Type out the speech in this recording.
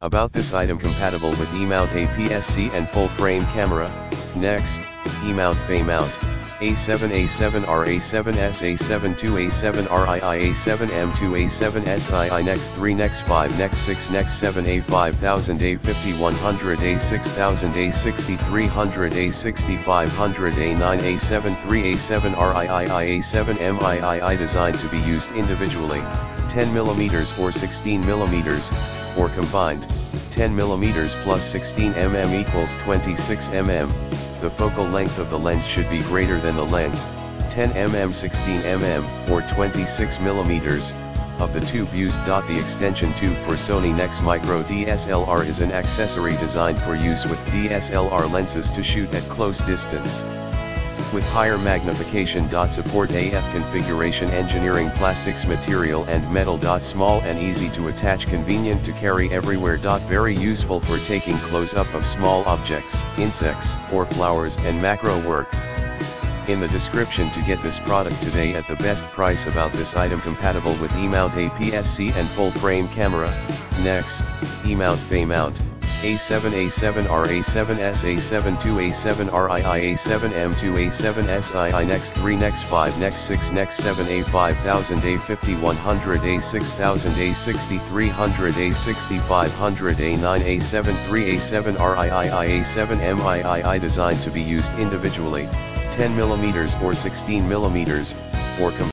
About this item compatible with E-mount APS-C and full frame camera, Nex, E-mount Fay-mount, A7 A7R A7S A7 2 A7 RII A7 M2 A7 SII Nex 3 Nex 5 Nex 6 Nex 7 A5000 A5100 A6000 A6300 A6500 A9 A7 3 A7 RII A7 MII designed to be used individually, 10 mm or 16 mm, or combined, 10 mm plus 16 mm equals 26 mm, the focal length of the lens should be greater than the length, 10 mm 16 mm, or 26 mm, of the tube used. The extension tube for Sony Nex Micro DSLR is an accessory designed for use with DSLR lenses to shoot at close distance with higher magnification. Support AF configuration engineering plastics material and metal. Small and easy to attach convenient to carry everywhere. Very useful for taking close-up of small objects, insects, or flowers and macro work. In the description to get this product today at the best price about this item compatible with E-mount APS-C and full frame camera, Nex, E-mount Fay-mount. A7 A7 R A7 S A7 2 A7 RII A7 M2 A7 SII Nex 3 Nex 5 Nex 6 Nex 7 A5000 A5100 A6000 A6300 A6500 A9 A7 3 A7 RII A7 MII designed to be used individually, 10 mm or 16 mm, or